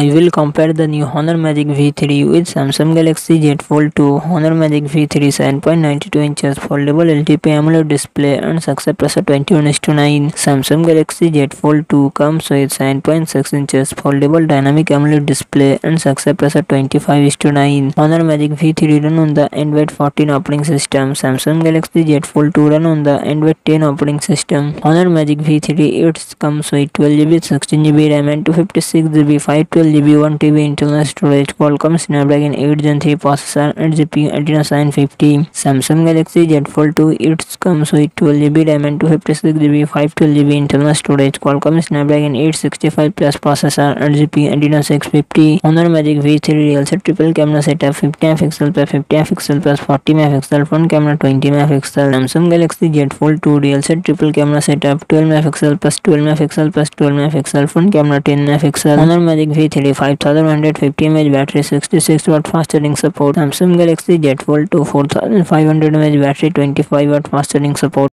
I will compare the new Honor Magic V3 with Samsung Galaxy Z Fold 2. Honor Magic V3 7.92 inches foldable LTP AMOLED display and success pressure 21:9. Samsung Galaxy Z Fold 2 comes with 7.6 inches foldable dynamic AMOLED display and success pressure 25:9. Honor Magic V3 run on the Android 14 operating system. Samsung Galaxy Z Fold 2 run on the Android 10 operating system. Honor Magic V3 it comes with 12GB, 16GB RAM and 256GB, 512 GB, 1 TB internal storage, Qualcomm Snapdragon 8 Gen 3 processor and GPU Adreno 950. Samsung Galaxy Z Fold 2 it comes with 12 GB RAM and 256 GB, 512 GB internal storage, Qualcomm Snapdragon 865 Plus processor and GPU Adreno 650. Honor Magic V3 real set triple camera setup 50 megapixel plus 50 megapixel plus 40 megapixel front camera 20 megapixel. Samsung Galaxy Z Fold 2 real set triple camera setup 12 megapixel plus 12 megapixel plus 12 megapixel front camera 10 megapixel. Honor Magic V3 5150 mAh battery, 66 watt fast charging support. Samsung Galaxy Z Fold 2 4500 mAh battery, 25 watt fast charging support.